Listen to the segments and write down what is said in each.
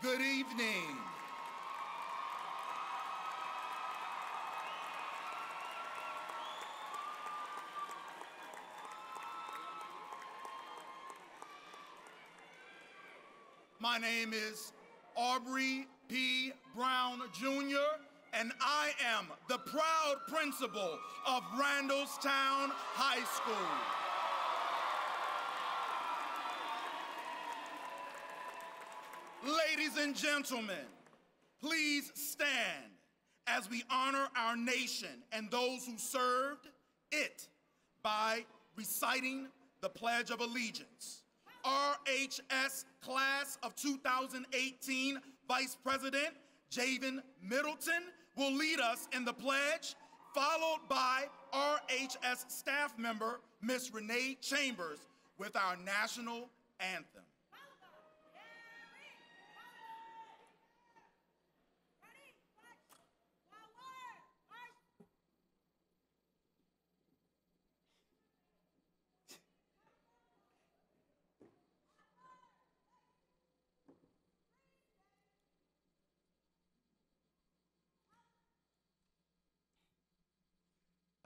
Good evening. My name is Aubrey P. Brown Jr., and I am the proud principal of Randallstown High School. Ladies and gentlemen, please stand as we honor our nation and those who served it by reciting the Pledge of Allegiance. RHS Class of 2018 Vice President Javen Middleton will lead us in the pledge, followed by RHS staff member Miss Renee Chambers with our national anthem.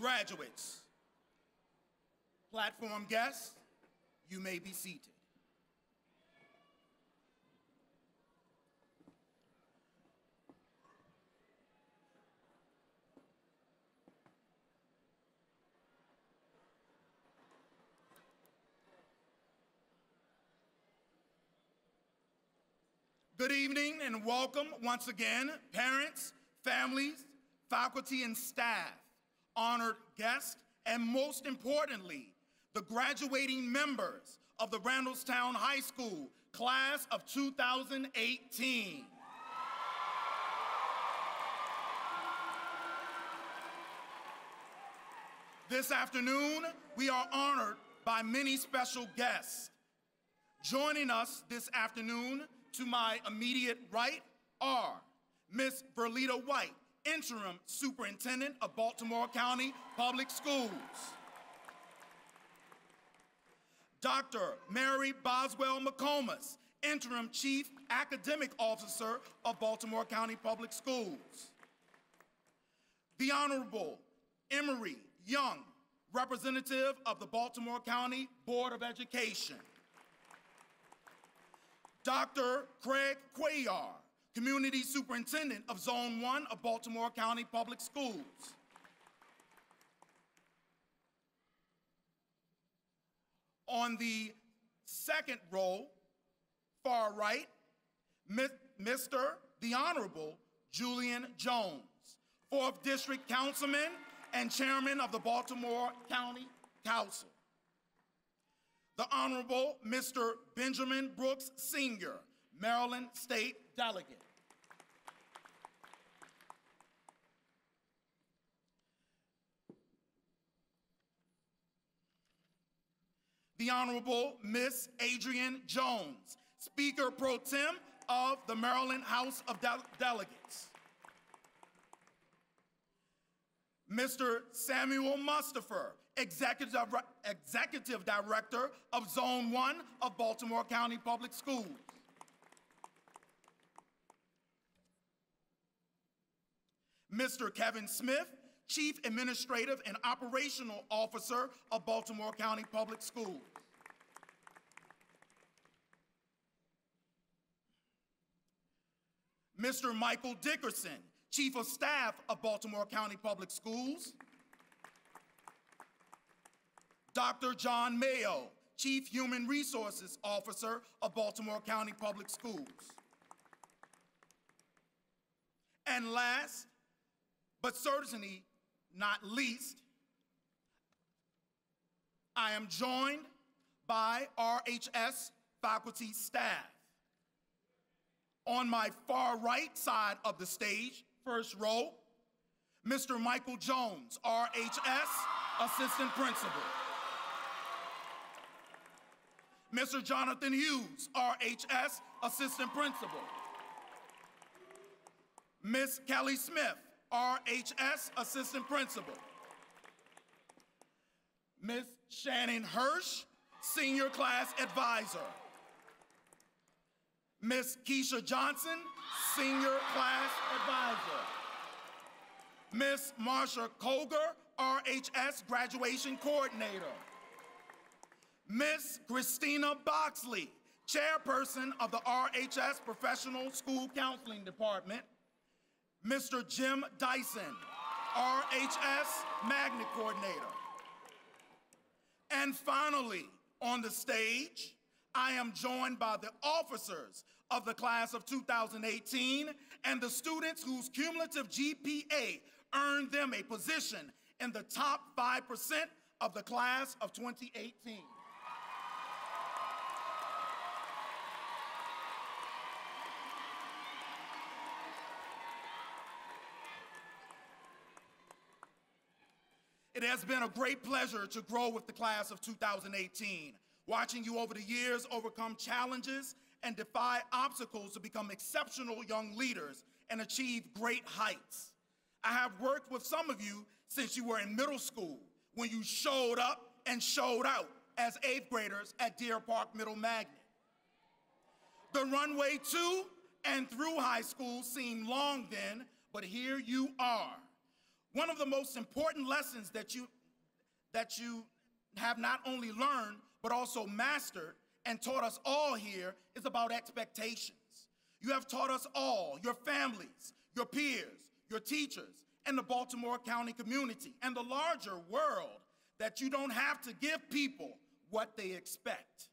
Graduates, platform guests, you may be seated. Good evening and welcome once again, parents, families, faculty, and staff, honored guests, and most importantly, the graduating members of the Randallstown High School class of 2018. This afternoon, we are honored by many special guests. Joining us this afternoon to my immediate right are Miss Verletta White, Interim Superintendent of Baltimore County Public Schools. Dr. Mary Boswell McComas, Interim Chief Academic Officer of Baltimore County Public Schools. The Honorable Emery Young, Representative of the Baltimore County Board of Education. Dr. Craig Cuellar, Community Superintendent of Zone 1 of Baltimore County Public Schools. On the second row, far right, Mr. The Honorable Julian Jones, 4th District Councilman and Chairman of the Baltimore County Council. The Honorable Mr. Benjamin Brooks Sr., Maryland State Delegate. The Honorable Miss Adrienne Jones, Speaker Pro Tem of the Maryland House of Dele- Delegates. Mr. Samuel Mustafer, Executive, Executive Director of Zone 1 of Baltimore County Public Schools. Mr. Kevin Smith, Chief Administrative and Operational Officer of Baltimore County Public Schools. Mr. Michael Dickerson, Chief of Staff of Baltimore County Public Schools. Dr. John Mayo, Chief Human Resources Officer of Baltimore County Public Schools. And last, but certainly not least, I am joined by RHS faculty staff. On my far right side of the stage, first row, Mr. Michael Jones, RHS Assistant Principal. Mr. Jonathan Hughes, RHS Assistant Principal. Miss Kelly Smith, RHS Assistant Principal. Miss Shannon Hirsch, Senior Class Advisor. Miss Keisha Johnson, Senior Class Advisor. Miss Marsha Colger, RHS Graduation Coordinator. Miss Christina Boxley, Chairperson of the RHS Professional School Counseling Department. Mr. Jim Dyson, RHS Magnet Coordinator. And finally, on the stage, I am joined by the officers of the class of 2018 and the students whose cumulative GPA earned them a position in the top 5% of the class of 2018. It has been a great pleasure to grow with the class of 2018, watching you over the years overcome challenges and defy obstacles to become exceptional young leaders and achieve great heights. I have worked with some of you since you were in middle school when you showed up and showed out as eighth graders at Deer Park Middle Magnet. The runway to and through high school seemed long then, but here you are. One of the most important lessons that you, that you have not only learned, but also mastered and taught us all here is about expectations. You have taught us all, your families, your peers, your teachers, and the Baltimore County community, and the larger world, that you don't have to give people what they expect.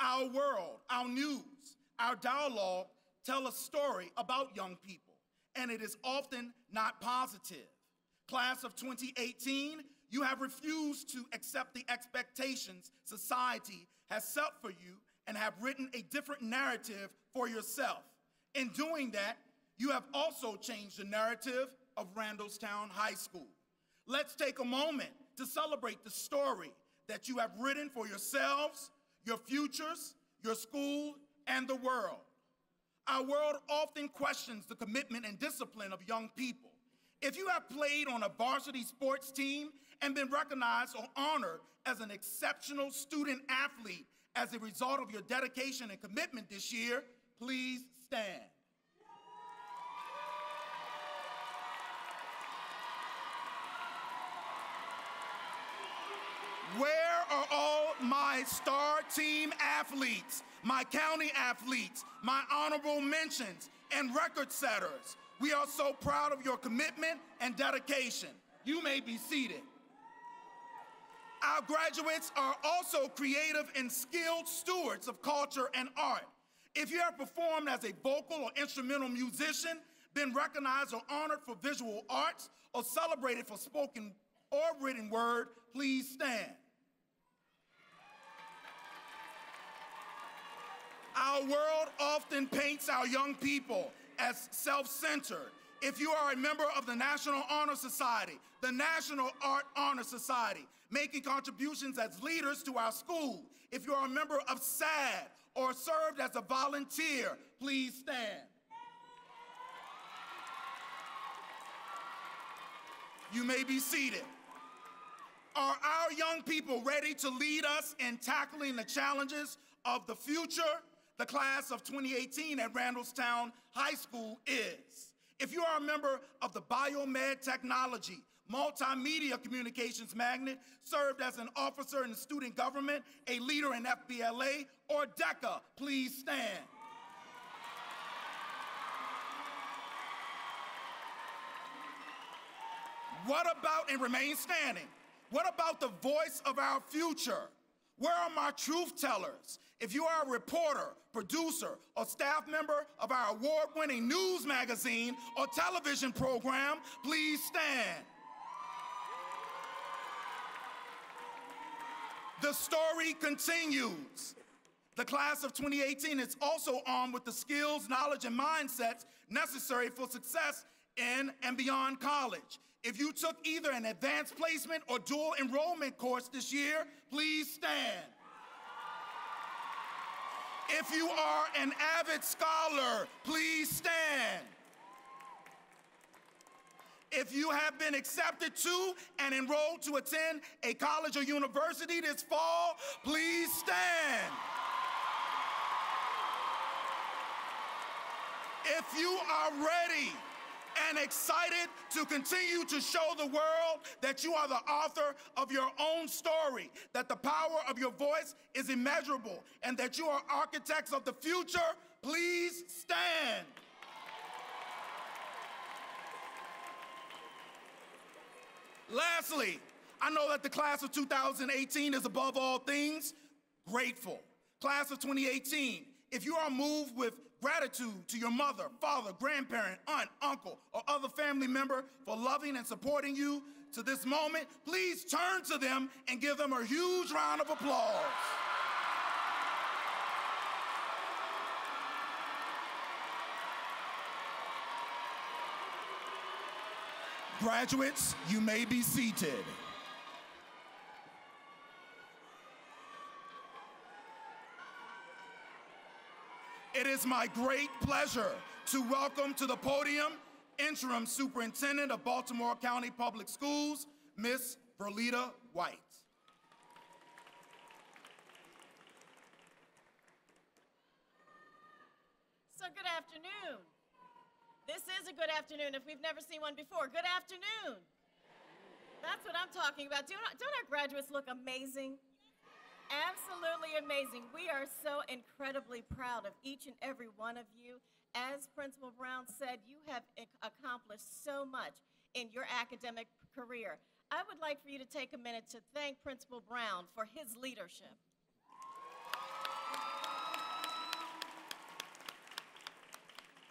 Our world, our news, our dialogue tell a story about young people, and it is often not positive. Class of 2018, you have refused to accept the expectations society has set for you and have written a different narrative for yourself. In doing that, you have also changed the narrative of Randallstown High School. Let's take a moment to celebrate the story that you have written for yourselves, your futures, your school, and the world. Our world often questions the commitment and discipline of young people. If you have played on a varsity sports team and been recognized or honored as an exceptional student athlete as a result of your dedication and commitment this year, please stand. Where are all my star team athletes, my county athletes, my honorable mentions, and record setters? We are so proud of your commitment and dedication. You may be seated. Our graduates are also creative and skilled stewards of culture and art. If you have performed as a vocal or instrumental musician, been recognized or honored for visual arts, or celebrated for spoken or written word, please stand. Our world often paints our young people as self centered. If you are a member of the National Honor Society, the National Art Honor Society, making contributions as leaders to our school, if you are a member of SADD or served as a volunteer, please stand. You may be seated. Are our young people ready to lead us in tackling the challenges of the future? The class of 2018 at Randallstown High School is. If you are a member of the Biomed Technology, Multimedia Communications Magnet, served as an officer in student government, a leader in FBLA, or DECA, please stand. What about, and remain standing, what about the voice of our future? Where are my truth tellers? If you are a reporter, producer, or staff member of our award winning news magazine or television program, please stand. The story continues. The class of 2018 is also armed with the skills, knowledge, and mindsets necessary for success in and beyond college. If you took either an advanced placement or dual enrollment course this year, please stand. If you are an avid scholar, please stand. If you have been accepted to and enrolled to attend a college or university this fall, please stand. If you are ready and excited to continue to show the world that you are the author of your own story, that the power of your voice is immeasurable, and that you are architects of the future, please stand. Lastly, I know that the class of 2018 is above all things grateful. Class of 2018, if you are moved with gratitude to your mother, father, grandparent, aunt, uncle, or other family member for loving and supporting you to this moment, please turn to them and give them a huge round of applause. Graduates, you may be seated. It is my great pleasure to welcome to the podium Interim Superintendent of Baltimore County Public Schools, Miss Verletta White. So good afternoon. This is a good afternoon if we've never seen one before. Good afternoon. That's what I'm talking about. Don't, don't our graduates look amazing? Absolutely amazing. We are so incredibly proud of each and every one of you. As Principal Brown said, you have accomplished so much in your academic career. I would like for you to take a minute to thank Principal Brown for his leadership.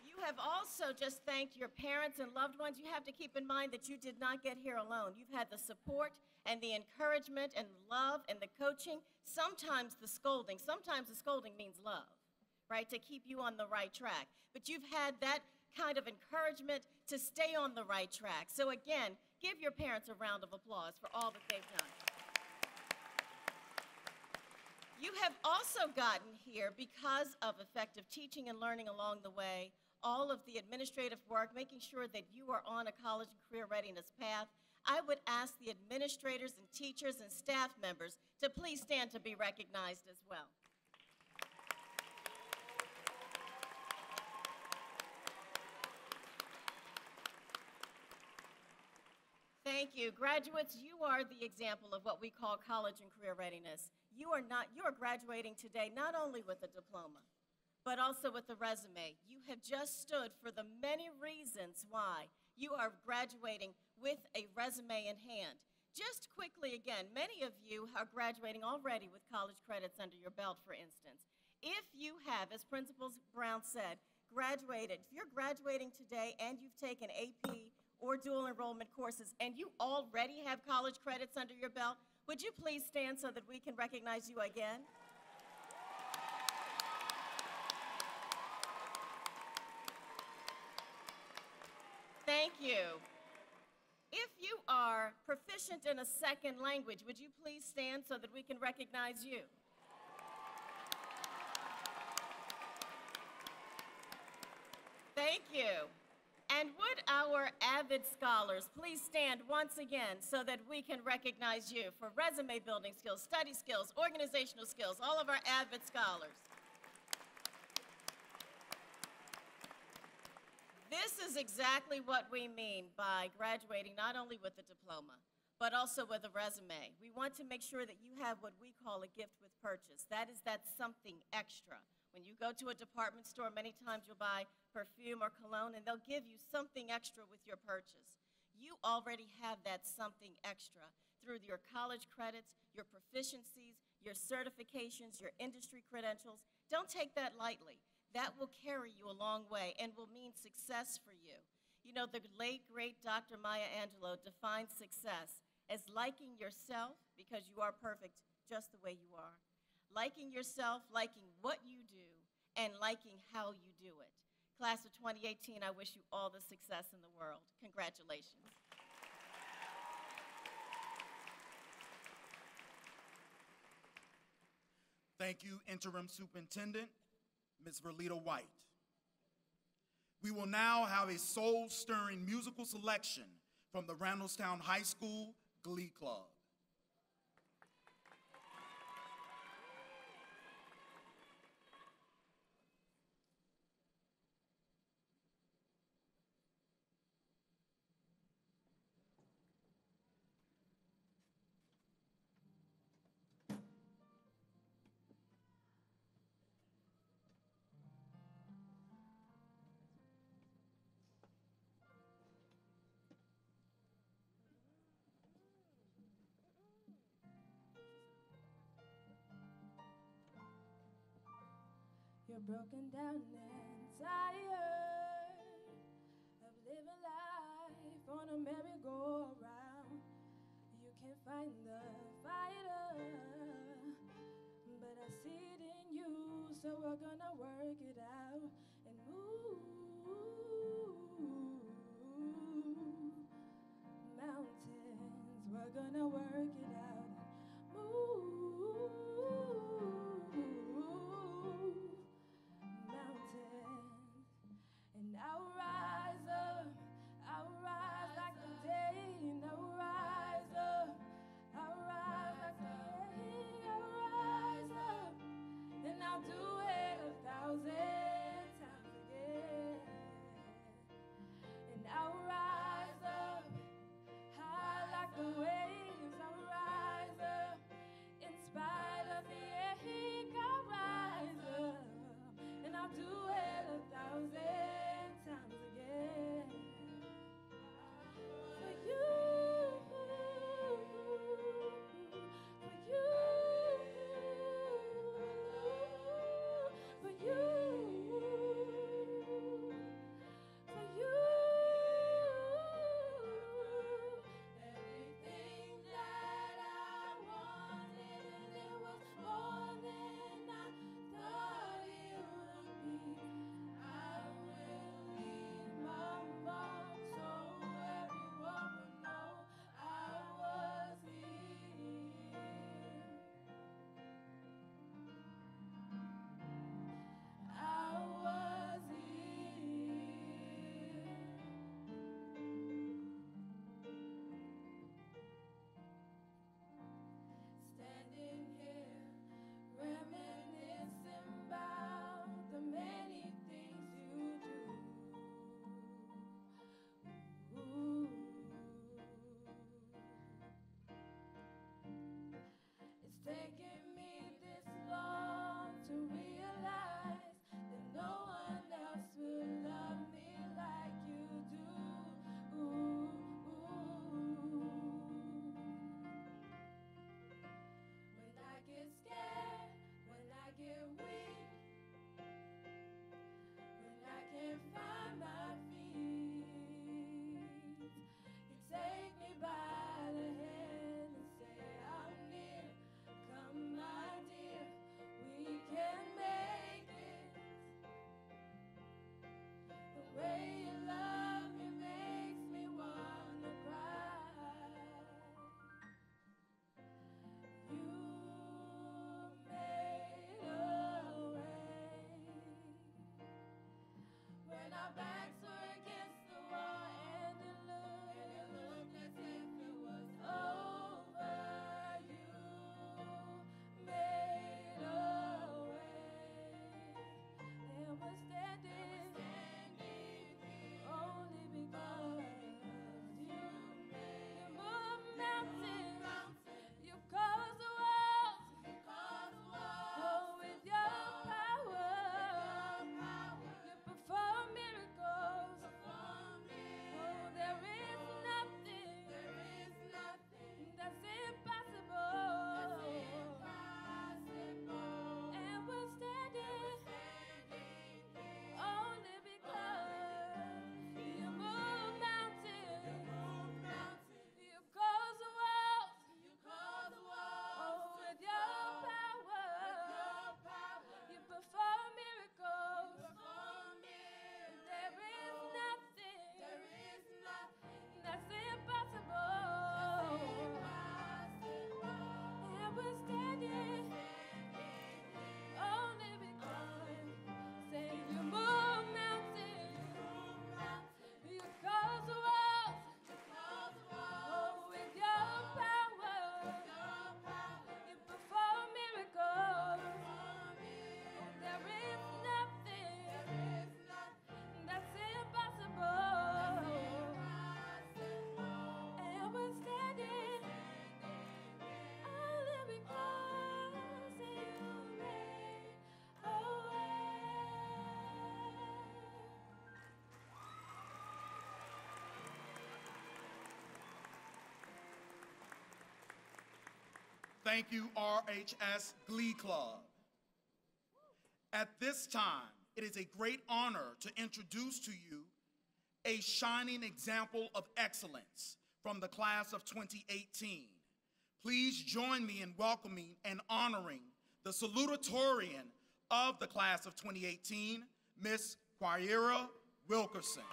You have also just thanked your parents and loved ones. You have to keep in mind that you did not get here alone. You've had the support and the encouragement and love and the coaching, sometimes the scolding. Sometimes the scolding means love, right? To keep you on the right track. But you've had that kind of encouragement to stay on the right track. So again, give your parents a round of applause for all that they've done. You have also gotten here because of effective teaching and learning along the way, all of the administrative work, making sure that you are on a college and career readiness path. I would ask the administrators and teachers and staff members to please stand to be recognized as well. Thank you. Graduates, you are the example of what we call college and career readiness. You are not you are graduating today not only with a diploma, but also with a resume. You have just stood for the many reasons why you are graduating with a resume in hand. Just quickly again, many of you are graduating already with college credits under your belt, for instance. If you have, as Principal Brown said, graduated, if you're graduating today and you've taken AP or dual enrollment courses and you already have college credits under your belt, would you please stand so that we can recognize you again? Thank you. Proficient in a second language, would you please stand so that we can recognize you? Thank you. And would our avid scholars please stand once again so that we can recognize you for resume building skills, study skills, organizational skills, all of our avid scholars. This is exactly what we mean by graduating not only with a diploma, but also with a resume. We want to make sure that you have what we call a gift with purchase. That is that something extra. When you go to a department store, many times you'll buy perfume or cologne, and they'll give you something extra with your purchase. You already have that something extra through your college credits, your proficiencies, your certifications, your industry credentials. Don't take that lightly that will carry you a long way and will mean success for you. You know, the late, great Dr. Maya Angelou defined success as liking yourself because you are perfect just the way you are, liking yourself, liking what you do, and liking how you do it. Class of 2018, I wish you all the success in the world. Congratulations. Thank you, Interim Superintendent Ms. Verletta White. We will now have a soul-stirring musical selection from the Randallstown High School Glee Club. You're broken down and tired of living life on a merry-go-round. You can't find the fighter, but I see it in you, so we're gonna work it out and move mountains. We're gonna work it out Thank you, RHS Glee Club. At this time, it is a great honor to introduce to you a shining example of excellence from the class of 2018. Please join me in welcoming and honoring the salutatorian of the class of 2018, Miss Quaira Wilkerson.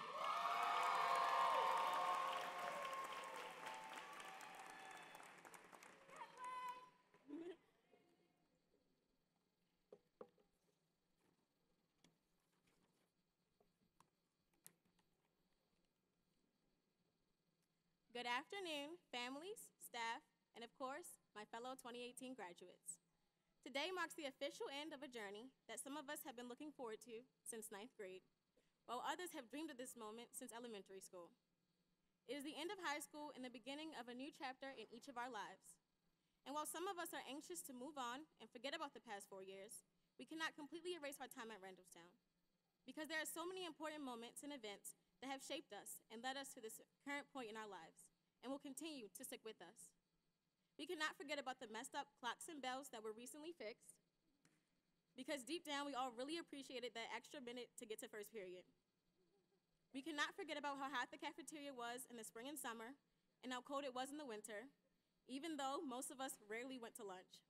Good afternoon, families, staff, and of course, my fellow 2018 graduates. Today marks the official end of a journey that some of us have been looking forward to since ninth grade, while others have dreamed of this moment since elementary school. It is the end of high school and the beginning of a new chapter in each of our lives. And while some of us are anxious to move on and forget about the past four years, we cannot completely erase our time at Randallstown. Because there are so many important moments and events that have shaped us and led us to this current point in our lives and will continue to stick with us. We cannot forget about the messed up clocks and bells that were recently fixed because deep down we all really appreciated that extra minute to get to first period. We cannot forget about how hot the cafeteria was in the spring and summer and how cold it was in the winter, even though most of us rarely went to lunch.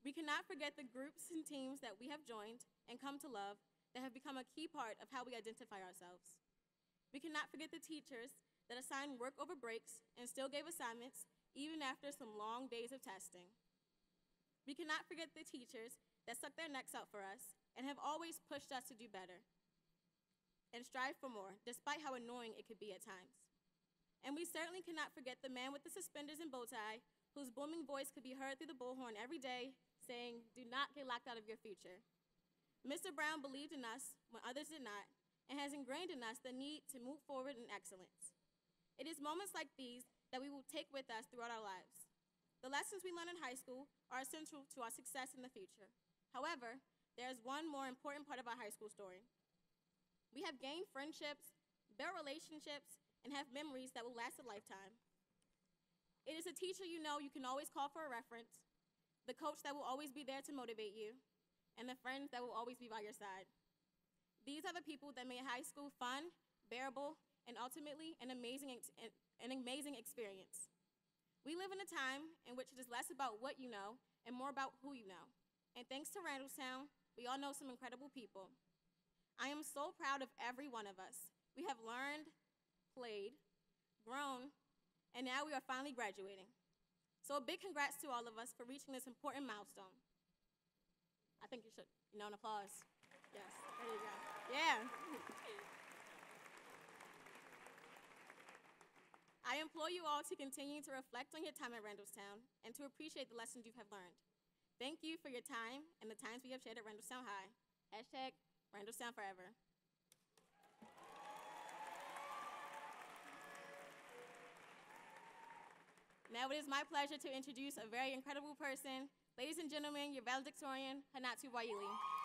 We cannot forget the groups and teams that we have joined and come to love that have become a key part of how we identify ourselves. We cannot forget the teachers that assigned work over breaks and still gave assignments even after some long days of testing. We cannot forget the teachers that stuck their necks out for us and have always pushed us to do better and strive for more, despite how annoying it could be at times. And we certainly cannot forget the man with the suspenders and bow tie, whose booming voice could be heard through the bullhorn every day, saying, Do not get locked out of your future. Mr. Brown believed in us when others did not, and has ingrained in us the need to move forward in excellence. It is moments like these that we will take with us throughout our lives. The lessons we learn in high school are essential to our success in the future. However, there is one more important part of our high school story. We have gained friendships, built relationships, and have memories that will last a lifetime. It is a teacher you know you can always call for a reference, the coach that will always be there to motivate you, and the friends that will always be by your side. These are the people that made high school fun, bearable, and ultimately an amazing, an amazing experience. We live in a time in which it is less about what you know and more about who you know. And thanks to Randallstown, we all know some incredible people. I am so proud of every one of us. We have learned, played, grown, and now we are finally graduating. So a big congrats to all of us for reaching this important milestone. I think you should, you know, an applause. Yes, there you go. Yeah. I implore you all to continue to reflect on your time at Randallstown and to appreciate the lessons you have learned. Thank you for your time and the times we have shared at Randallstown High. Hashtag Randallstown Forever. Now it is my pleasure to introduce a very incredible person. Ladies and gentlemen, your valedictorian, Hanatu Wayili.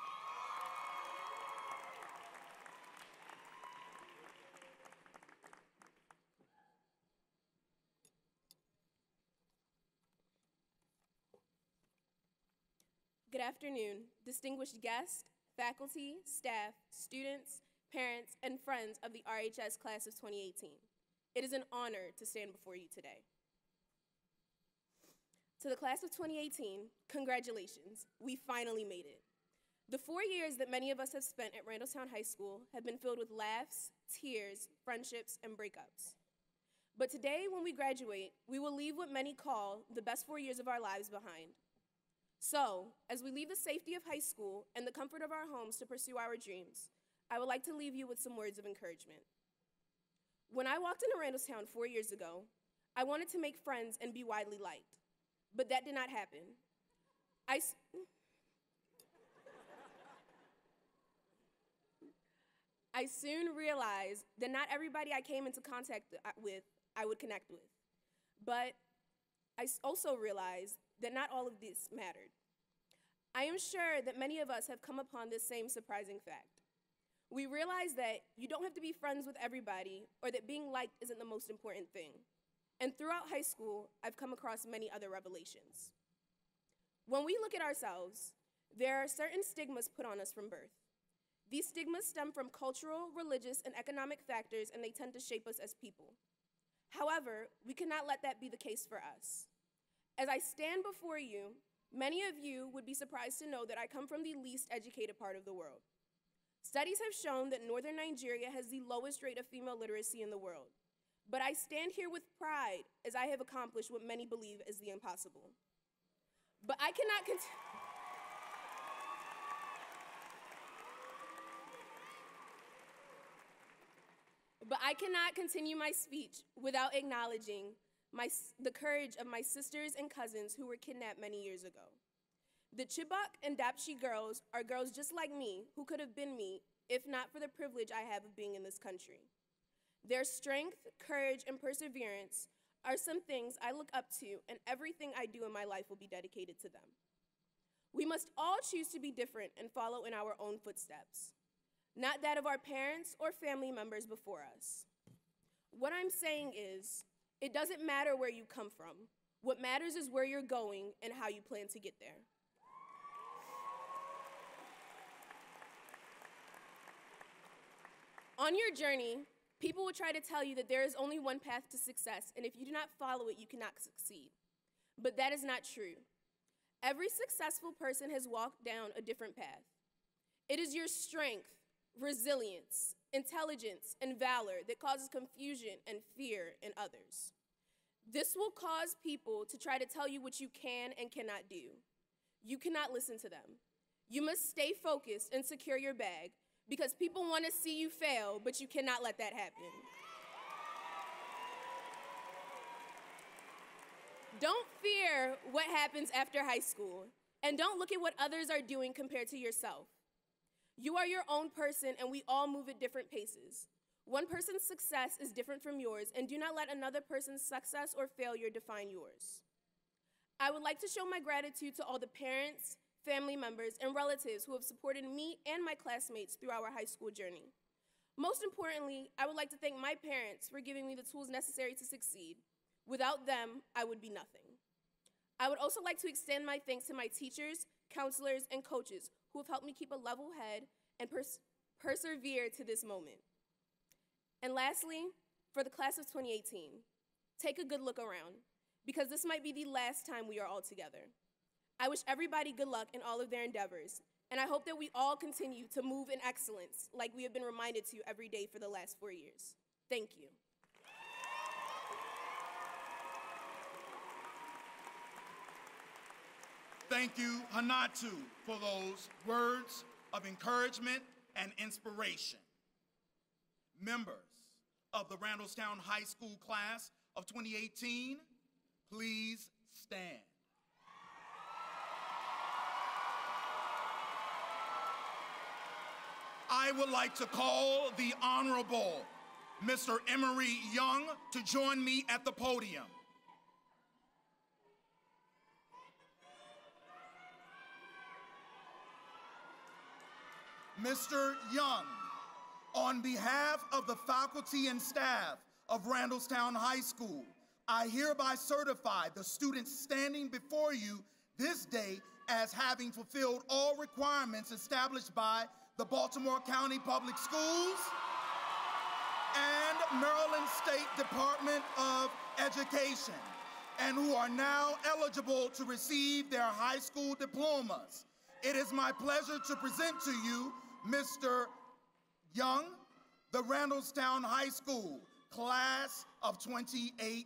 Afternoon, distinguished guests, faculty, staff, students, parents, and friends of the RHS class of 2018. It is an honor to stand before you today. To the class of 2018, congratulations, we finally made it. The four years that many of us have spent at Randallstown High School have been filled with laughs, tears, friendships, and breakups. But today, when we graduate, we will leave what many call the best four years of our lives behind. So, as we leave the safety of high school and the comfort of our homes to pursue our dreams, I would like to leave you with some words of encouragement. When I walked into Randallstown four years ago, I wanted to make friends and be widely liked, but that did not happen. I, I soon realized that not everybody I came into contact uh, with I would connect with, but I also realized that not all of this mattered. I am sure that many of us have come upon this same surprising fact. We realize that you don't have to be friends with everybody or that being liked isn't the most important thing. And throughout high school, I've come across many other revelations. When we look at ourselves, there are certain stigmas put on us from birth. These stigmas stem from cultural, religious, and economic factors, and they tend to shape us as people. However, we cannot let that be the case for us. As I stand before you, many of you would be surprised to know that I come from the least educated part of the world. Studies have shown that northern Nigeria has the lowest rate of female literacy in the world. But I stand here with pride as I have accomplished what many believe is the impossible. But I cannot continue. But I cannot continue my speech without acknowledging my, the courage of my sisters and cousins who were kidnapped many years ago. The Chibok and Dapchi girls are girls just like me who could have been me if not for the privilege I have of being in this country. Their strength, courage, and perseverance are some things I look up to, and everything I do in my life will be dedicated to them. We must all choose to be different and follow in our own footsteps not that of our parents or family members before us. What I'm saying is, it doesn't matter where you come from. What matters is where you're going and how you plan to get there. On your journey, people will try to tell you that there is only one path to success, and if you do not follow it, you cannot succeed. But that is not true. Every successful person has walked down a different path. It is your strength, resilience, intelligence, and valor that causes confusion and fear in others. This will cause people to try to tell you what you can and cannot do. You cannot listen to them. You must stay focused and secure your bag because people want to see you fail, but you cannot let that happen. Don't fear what happens after high school, and don't look at what others are doing compared to yourself. You are your own person, and we all move at different paces. One person's success is different from yours, and do not let another person's success or failure define yours. I would like to show my gratitude to all the parents, family members, and relatives who have supported me and my classmates through our high school journey. Most importantly, I would like to thank my parents for giving me the tools necessary to succeed. Without them, I would be nothing. I would also like to extend my thanks to my teachers, counselors, and coaches who have helped me keep a level head and pers persevere to this moment. And lastly, for the class of 2018, take a good look around because this might be the last time we are all together. I wish everybody good luck in all of their endeavors, and I hope that we all continue to move in excellence like we have been reminded to every day for the last four years. Thank you. Thank you, Hanatu, for those words of encouragement and inspiration. Members of the Randallstown High School class of 2018, please stand. I would like to call the Honorable Mr. Emery Young to join me at the podium. Mr. Young, on behalf of the faculty and staff of Randallstown High School, I hereby certify the students standing before you this day as having fulfilled all requirements established by the Baltimore County Public Schools and Maryland State Department of Education, and who are now eligible to receive their high school diplomas. It is my pleasure to present to you Mr. Young, the Randallstown High School, class of 2018.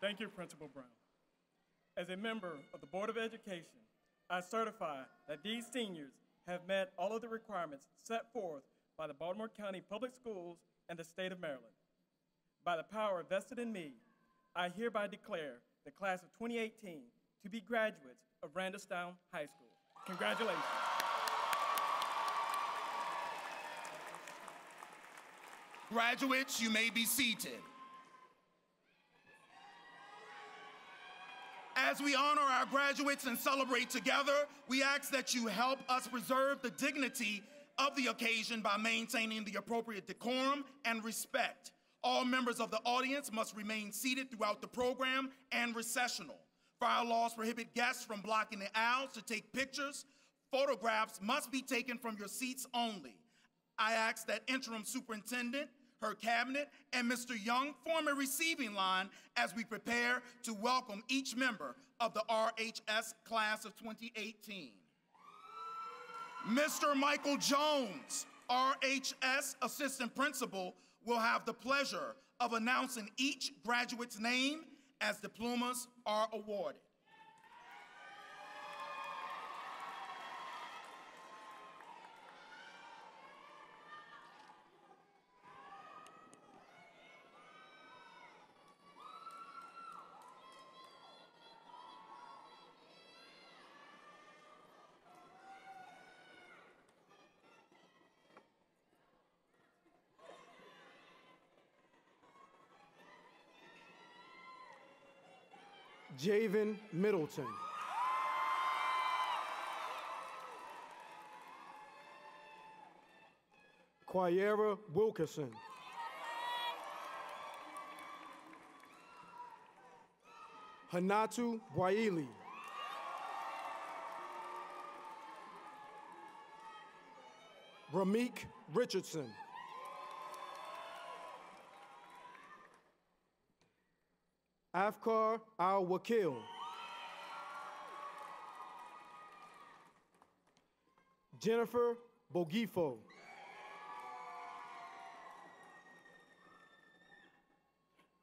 Thank you, Principal Brown. As a member of the Board of Education, I certify that these seniors have met all of the requirements set forth by the Baltimore County Public Schools and the state of Maryland. By the power vested in me, I hereby declare the class of 2018 to be graduates of Randallstown High School. Congratulations. Graduates, you may be seated. As we honor our graduates and celebrate together, we ask that you help us preserve the dignity of the occasion by maintaining the appropriate decorum and respect. All members of the audience must remain seated throughout the program and recessional. Fire laws prohibit guests from blocking the aisles to take pictures. Photographs must be taken from your seats only. I ask that interim superintendent, her cabinet, and Mr. Young form a receiving line as we prepare to welcome each member of the RHS class of 2018. Mr. Michael Jones, RHS Assistant Principal, will have the pleasure of announcing each graduate's name as diplomas are awarded. Javen Middleton. Quiera Wilkerson. Hanatu Waili. Ramik Richardson. Afkar Al Wakil. Jennifer Bogifo.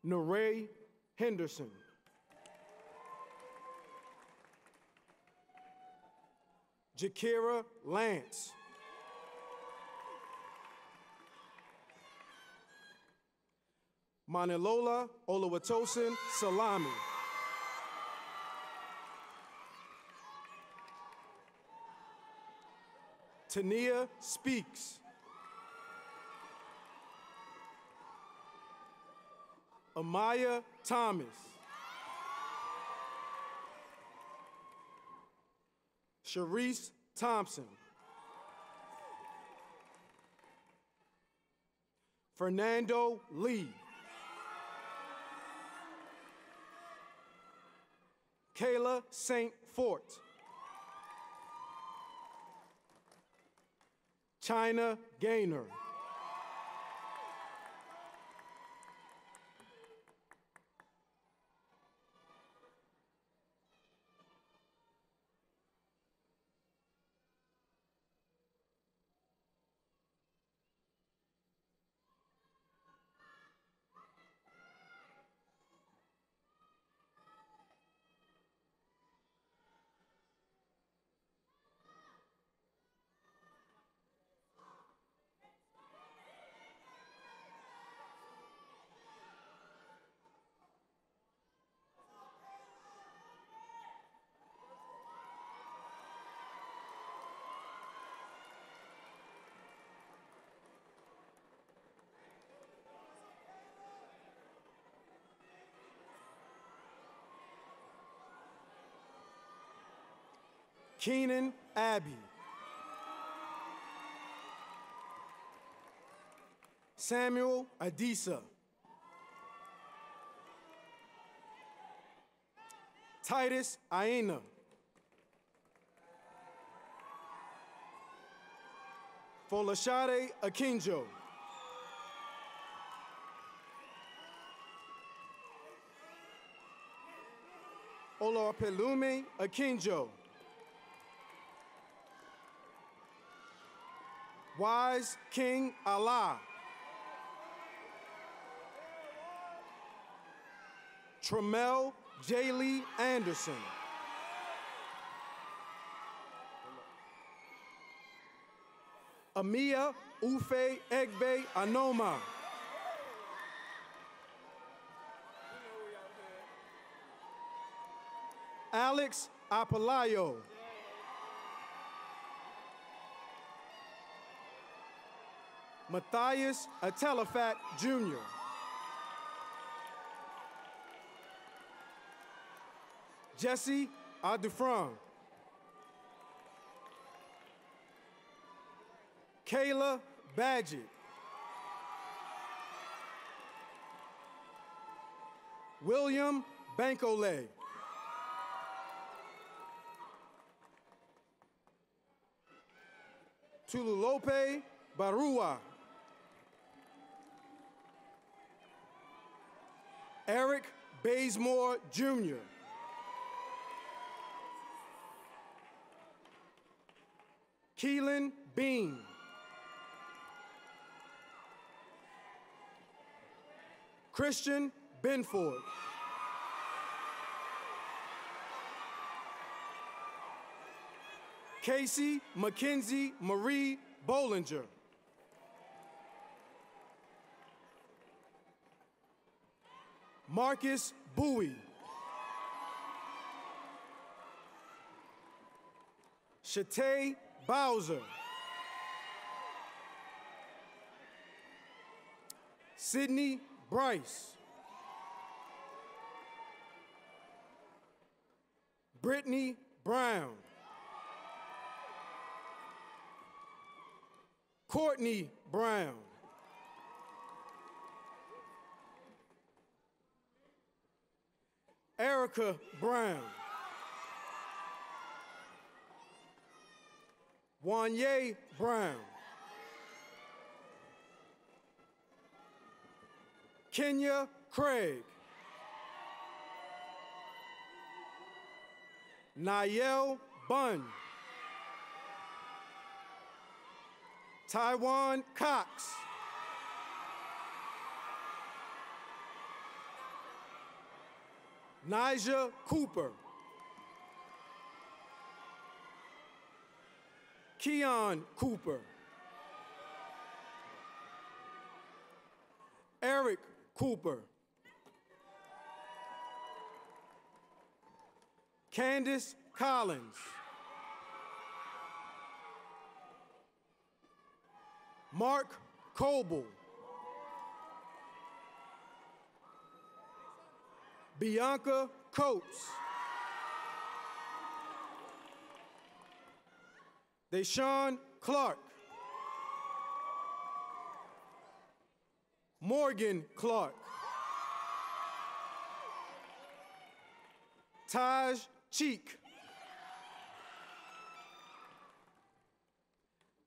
Naray Henderson. Jakira Lance. Manilola Oluwatosin Salami. Tania Speaks. Amaya Thomas. Sharice Thompson. Fernando Lee. Kayla St. Fort. China Gaynor. Keenan Abbey. Samuel Adisa. Titus Aina. Folashade Akinjo. Olorpelume Akinjo. Wise King Allah. Tramel J. Anderson. Amia Ufe Egbe Anoma. Alex Apalayo. Matthias Atelafat Jr. Jesse Adufran. Kayla Badgett. William Bankole. Tululope Barua. Eric Bazemore Jr. Keelan Bean. Christian Benford. Casey Mackenzie Marie Bollinger. Marcus Bowie. Shatay Bowser. Sydney Bryce. Brittany Brown. Courtney Brown. Erica Brown. Wanye Brown. Kenya Craig. Niel Bunn. Taiwan Cox. Nija Cooper. Keon Cooper. Eric Cooper. Candace Collins. Mark Coble. Bianca Coates. Deshaun Clark. Morgan Clark. Taj Cheek.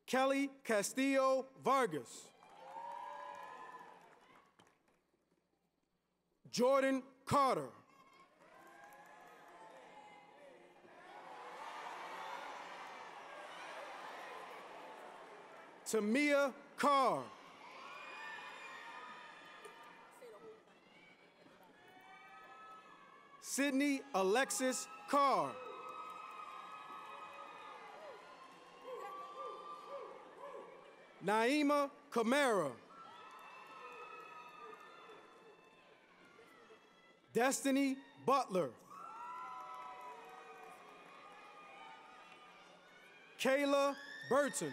Kelly Castillo Vargas. Jordan Carter. Tamia Carr. Sydney Alexis Carr. Naima Camara. Destiny Butler. Kayla Burton.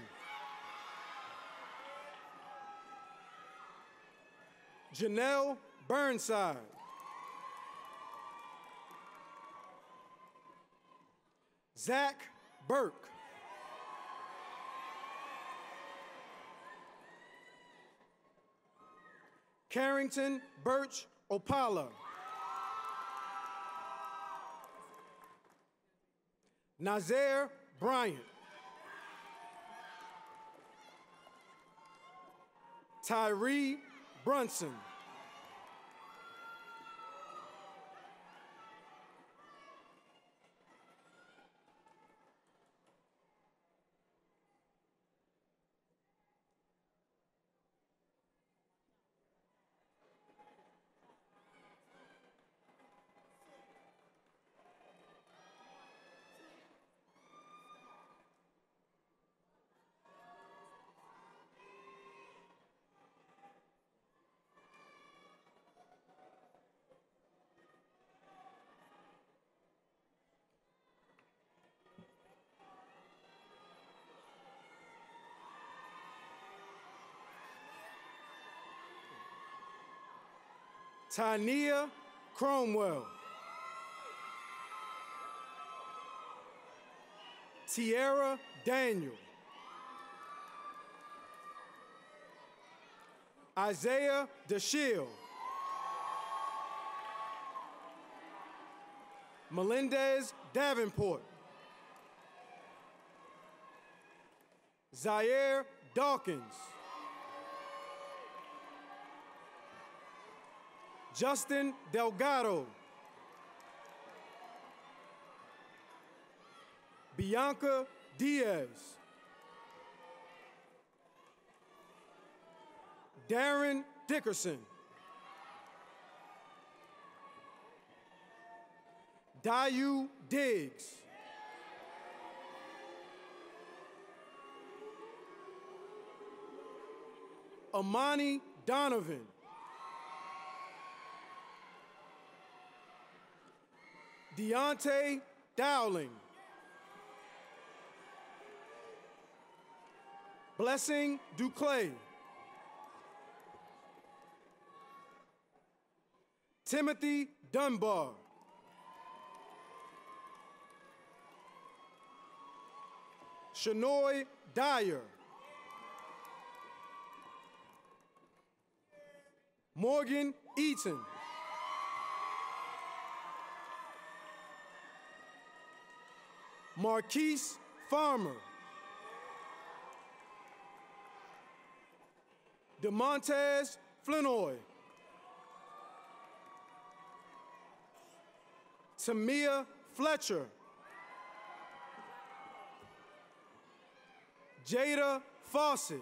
Janelle Burnside. Zach Burke. Carrington Birch Opala. Nazaire Bryant. Tyree Brunson. Tania Cromwell. Tierra Daniel. Isaiah DeShield. Melendez Davenport. Zaire Dawkins. Justin Delgado. Bianca Diaz. Darren Dickerson. Dayu Diggs. Amani Donovan. Deontay Dowling. Blessing Duclay. Timothy Dunbar. Shanoy Dyer. Morgan Eaton. Marquise Farmer. DeMontez Flinoy. Tamia Fletcher. Jada Fawcett.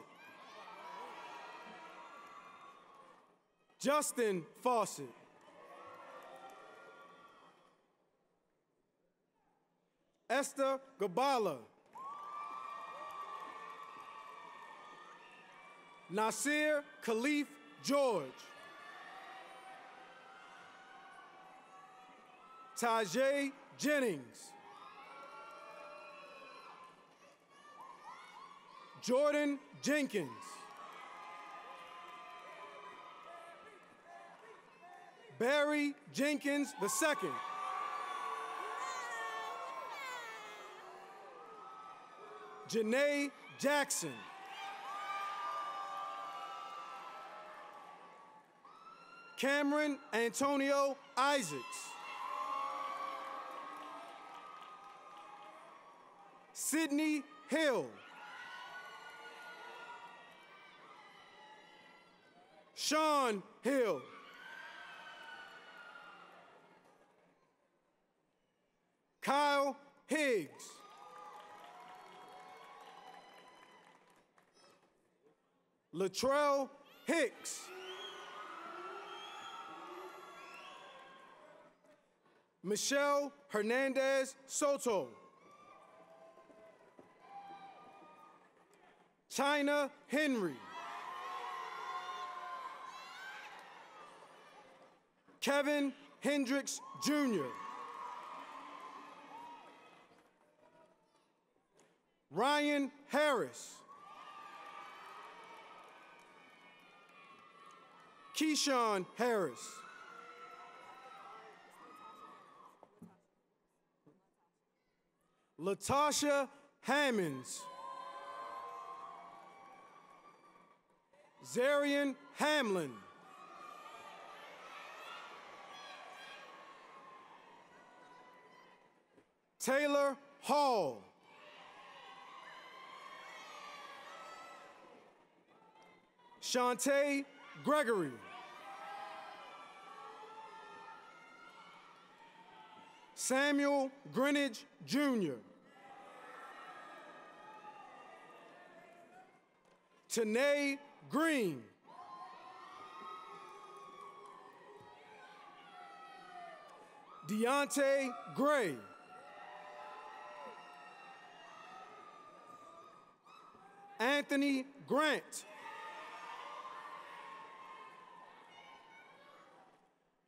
Justin Fawcett. Esther Gabala. Nasir Khalif George. Tajay Jennings. Jordan Jenkins. Barry Jenkins II. Janae Jackson. Cameron Antonio Isaacs. Sydney Hill. Sean Hill. Kyle Higgs. Latrell Hicks. Michelle Hernandez Soto. China Henry. Kevin Hendricks Jr. Ryan Harris. Keyshawn Harris. Latasha Hammonds. Zarian Hamlin. Taylor Hall. Shantae Gregory. Samuel Greenidge Jr. Tanae Green. Deontay Gray. Anthony Grant.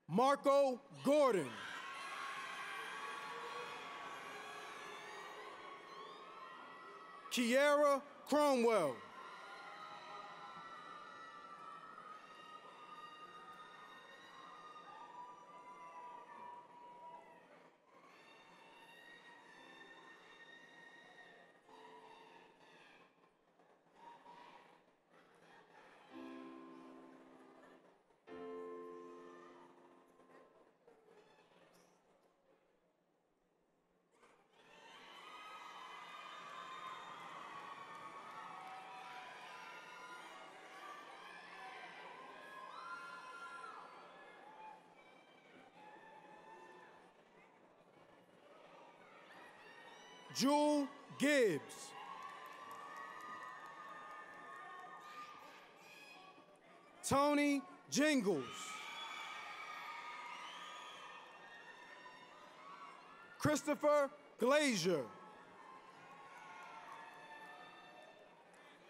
Marco Gordon. Kiera Cromwell. Jewel Gibbs. Tony Jingles. Christopher Glazier.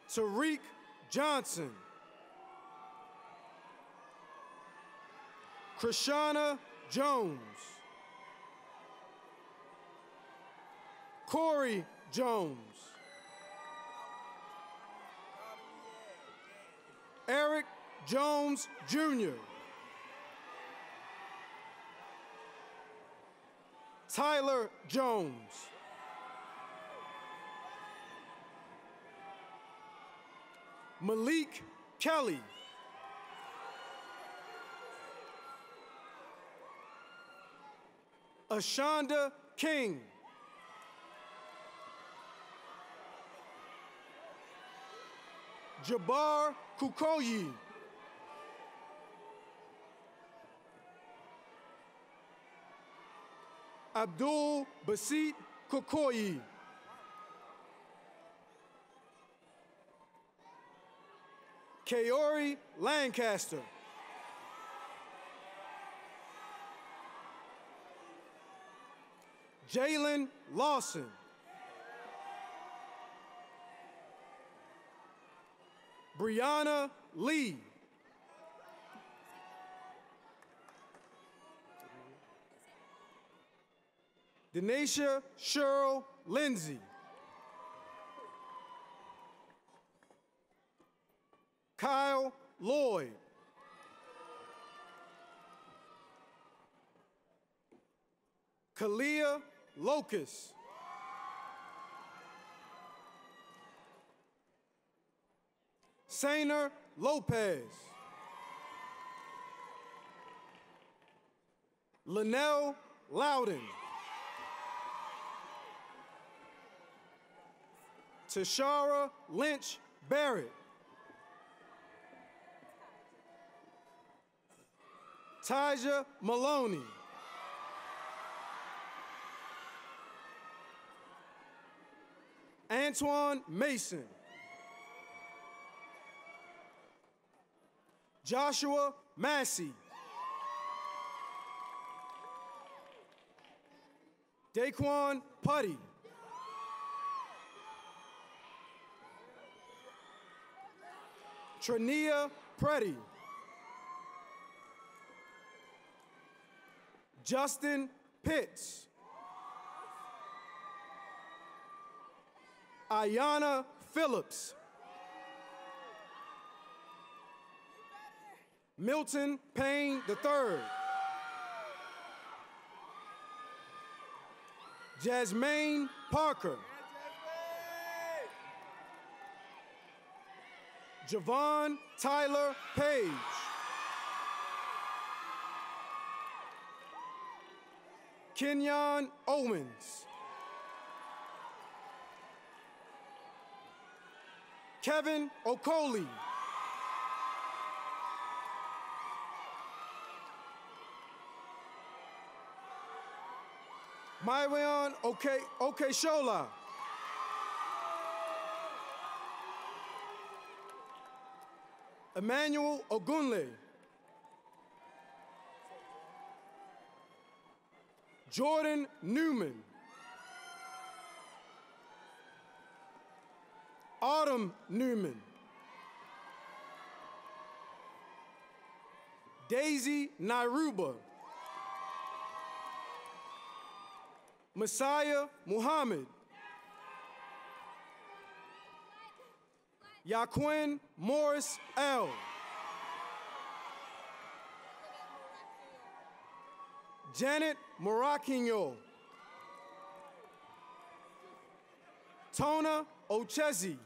Tariq Johnson. Krishana Jones. Corey Jones. Eric Jones Jr. Tyler Jones. Malik Kelly. Ashonda King. Jabbar Kukoyi. Abdul Basit Kukoyi. Kaori Lancaster. Jalen Lawson. Brianna Lee. Denisha Cheryl Lindsay. Kyle Lloyd. Kalia Locust. Sainer Lopez. Linnell Loudon. Tashara Lynch Barrett. Taja Maloney. Antoine Mason. Joshua Massey. Daquan Putty. Trania Preddy. Justin Pitts. Ayana Phillips. Milton Payne III. Jasmine Parker. Javon Tyler Page. Kenyon Owens. Kevin Okoli. Myrion Okay Okay Shola. Emmanuel Ogunle. Jordan Newman. Autumn Newman. Daisy Nairuba. Messiah Muhammad. Yaquin Morris L. Janet Moraquino. Tona Ochezi.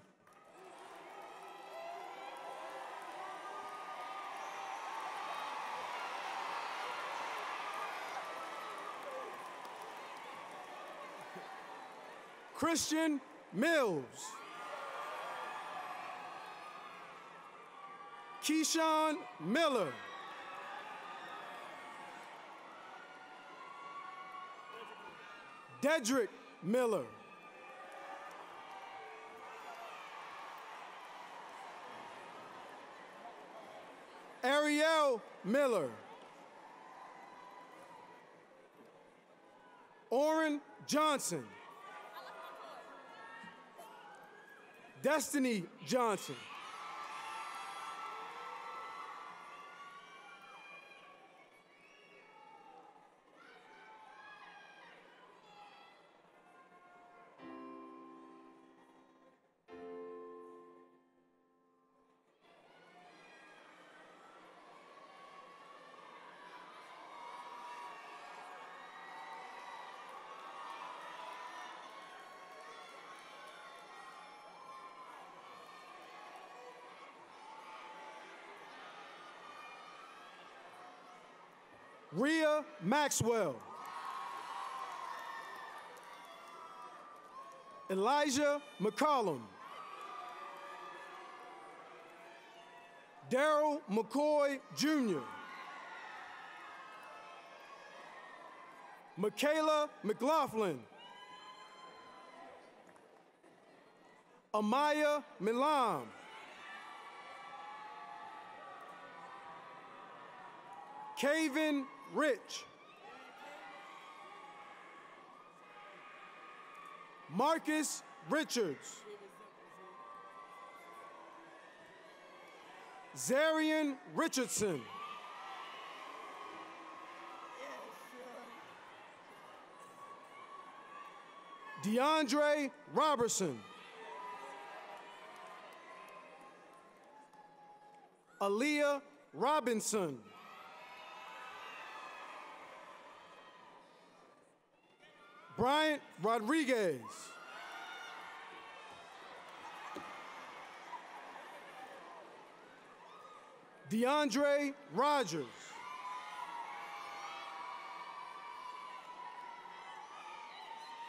Christian Mills. Keyshawn Miller. Dedrick Miller. Ariel Miller. Oren Johnson. Destiny Johnson. Rhea Maxwell. Elijah McCollum. Daryl McCoy Jr. Michaela McLaughlin. Amaya Milam. Caven Rich. Marcus Richards. Zarian Richardson. DeAndre Robertson. Aaliyah Robinson. Bryant Rodriguez. DeAndre Rogers.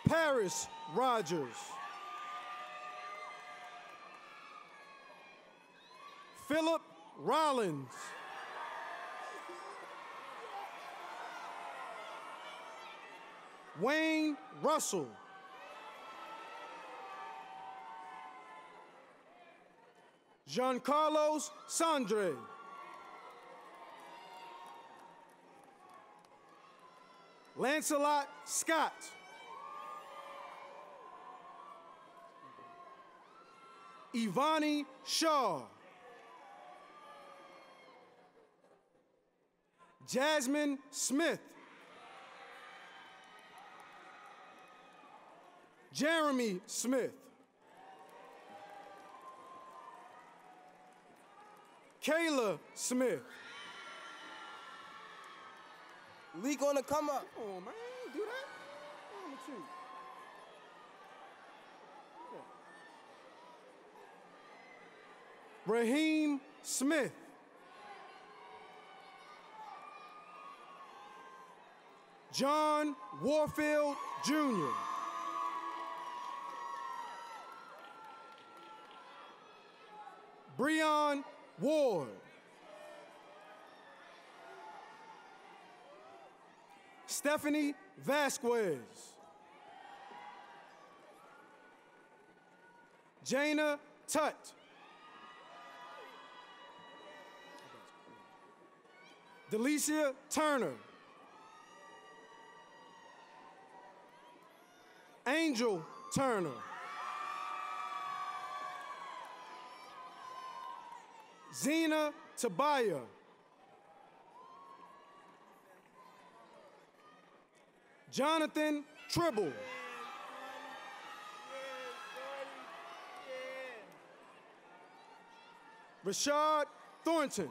Paris Rogers. Philip Rollins. Wayne Russell. Giancarlos Sandre. Lancelot Scott. Ivani Shaw. Jasmine Smith. Jeremy Smith. Kayla Smith. Leak on the come up. Come on, man. Do that. With you? Raheem Smith. John Warfield Jr. Breon Ward. Stephanie Vasquez. Jana Tut. Delicia Turner. Angel Turner. Zena Tabaya. Jonathan Tribble. Rashad Thornton.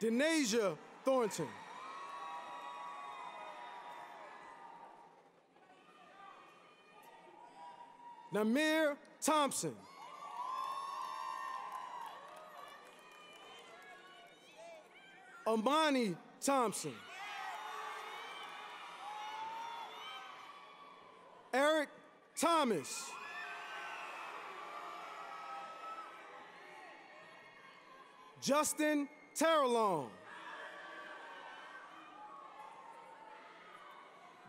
Denasia Thornton. Namir Thompson. Amani Thompson. Eric Thomas. Justin Terrelong.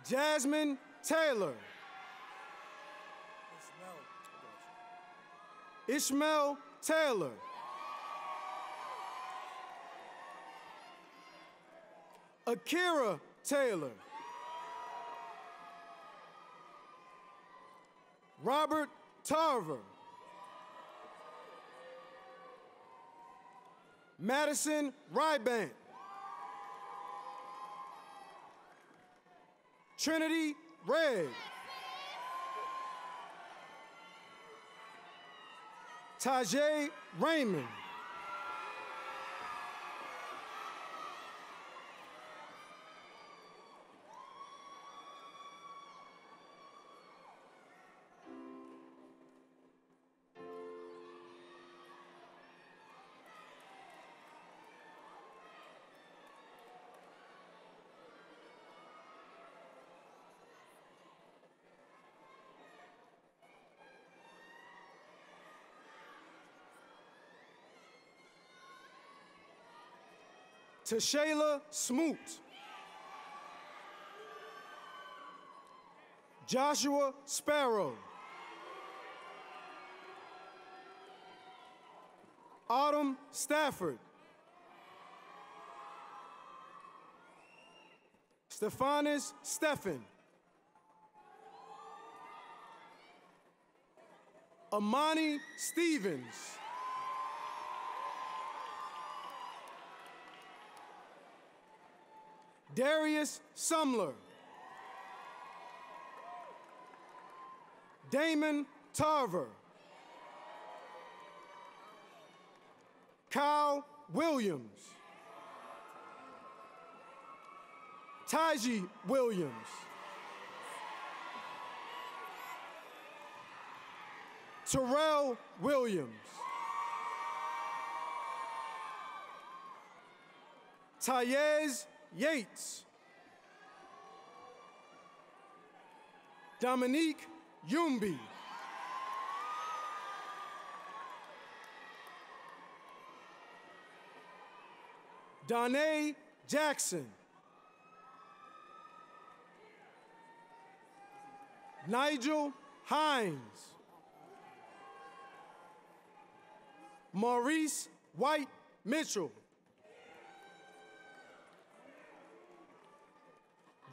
Jasmine Taylor. Ishmael Taylor. Akira Taylor. Robert Tarver. Madison Rybant. Trinity Red. Tajay Raymond. Tashayla Smoot. Joshua Sparrow. Autumn Stafford. Stephanis Steffen. Amani Stevens. Darius Sumler. Damon Tarver. Kyle Williams. Taji Williams. Terrell Williams. Tayez Yates. Dominique Yumbi. Danae Jackson. Nigel Hines. Maurice White Mitchell.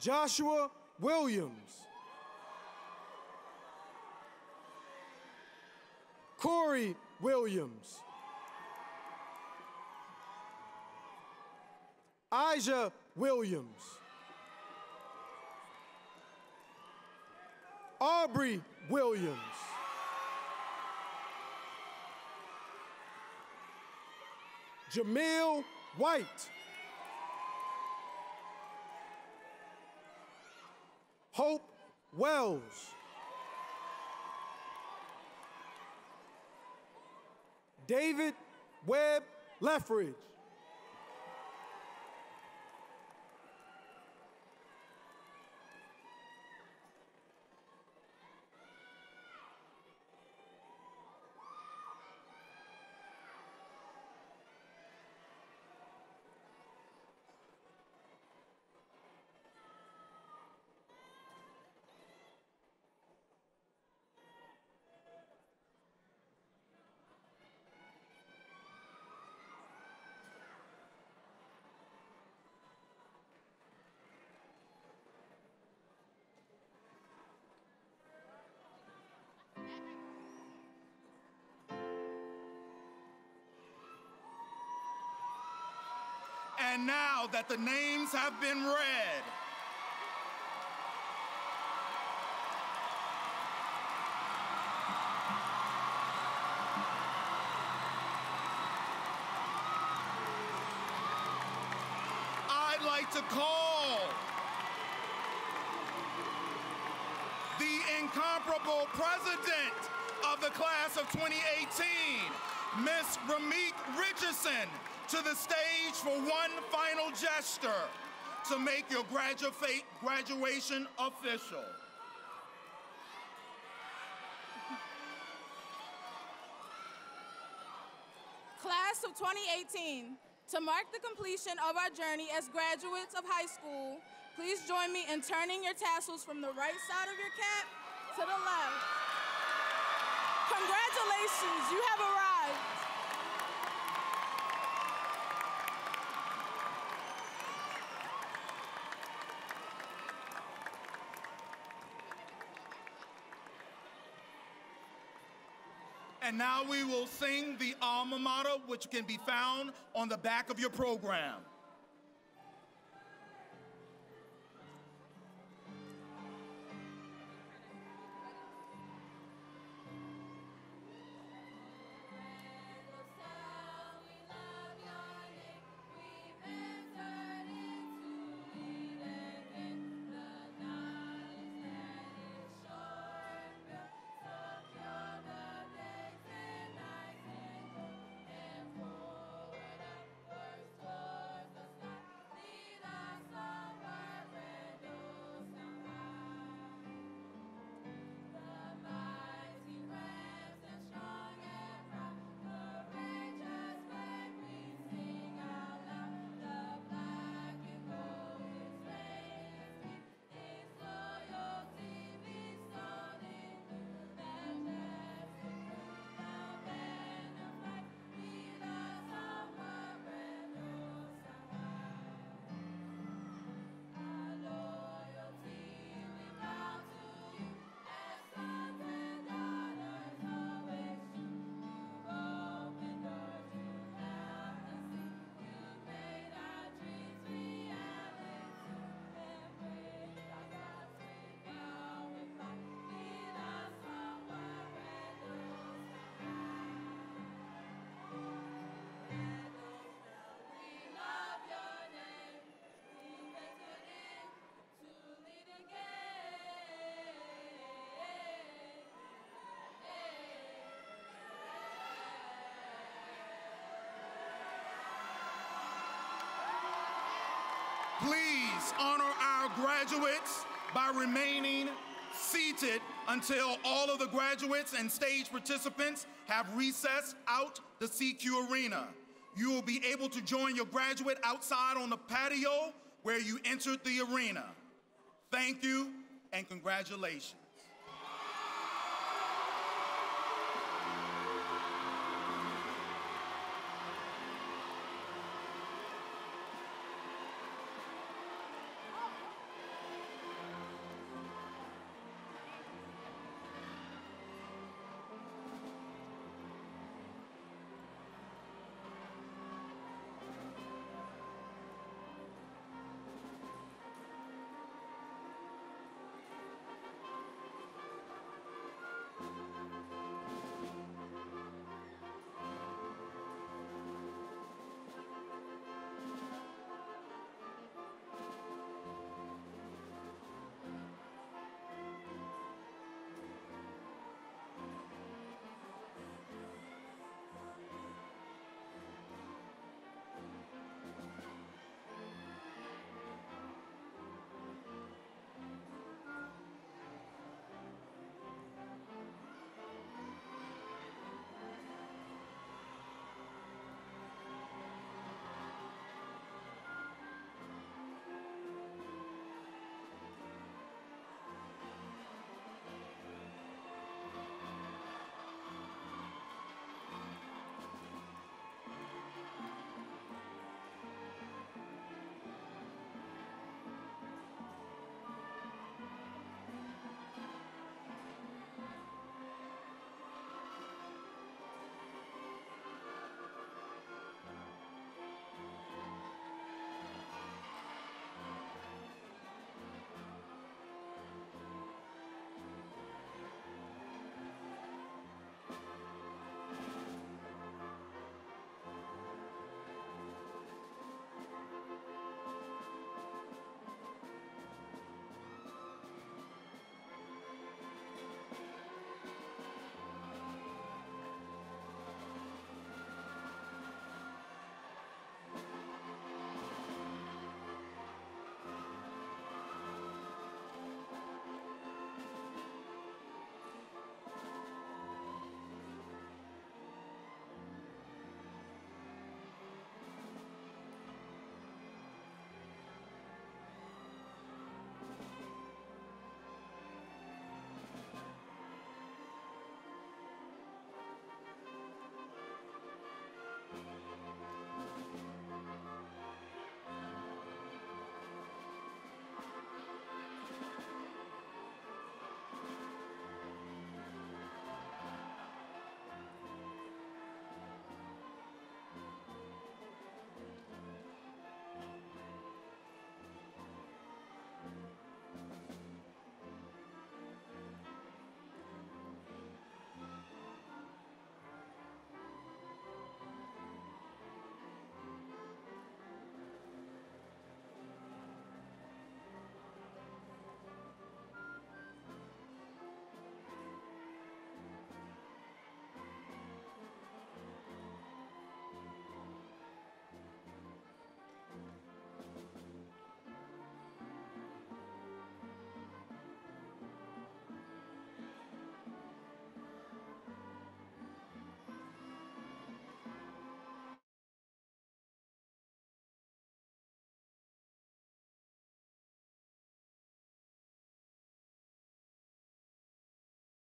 Joshua Williams. Corey Williams. Ija Williams. Aubrey Williams. Jamil White. Hope Wells. David Webb Leffridge. And now that the names have been read, I'd like to call the incomparable president of the class of 2018, Miss Ramik Richardson, to the stage for one final gesture to make your gradua- graduation official. Class of 2018, to mark the completion of our journey as graduates of high school, please join me in turning your tassels from the right side of your cap to the left. Congratulations, you have arrived. And now we will sing the alma mater, which can be found on the back of your program. Please honor our graduates by remaining seated until all of the graduates and stage participants have recessed out the SECU arena. You will be able to join your graduate outside on the patio where you entered the arena. Thank you and congratulations.